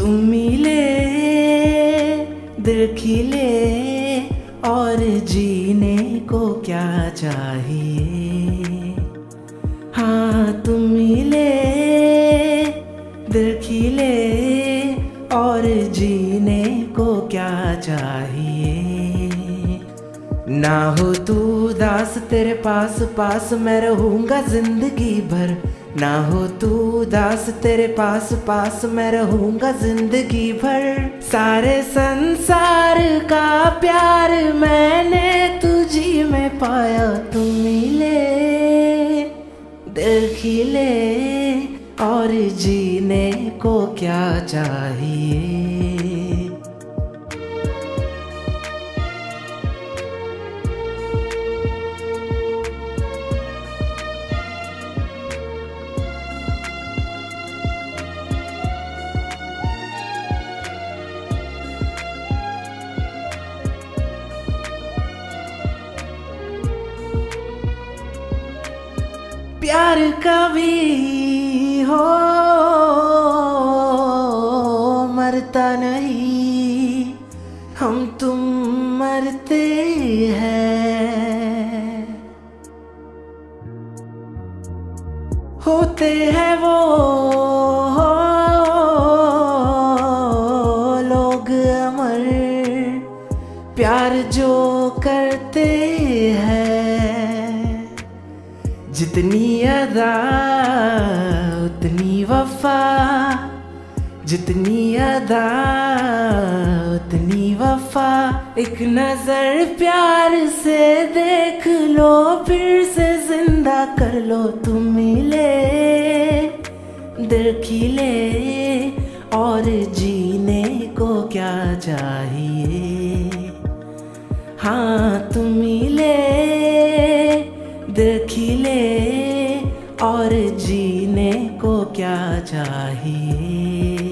तुम मिले, दिल खिले, और जीने को क्या चाहिए? हाँ तुम मिले, दिल खिले, और जीने को क्या चाहिए? ना हो तू दास तेरे पास पास मैं रहूँगा ज़िंदगी भर। ना हो तू दास तेरे पास पास मैं रहूँगा ज़िंदगी भर। सारे संसार का प्यार मैंने तुझी में पाया तुम मिले दिल और जीने को क्या चाहिए? प्यार कभी हो, मरता नहीं। हम तुम मरते हैं। होते हैं वो लोग अमर। प्यार जो करते हैं। जितनी अदा, उतनी वफा। जितनी अदा, उतनी वफा। एक नज़र प्यार से देख लो, फिर से ज़िंदा कर लो तुम मिले। दिल खिले और जीने को क्या चाहिए? हाँ तुम मिले दिल खिले और जीने को क्या चाहिए?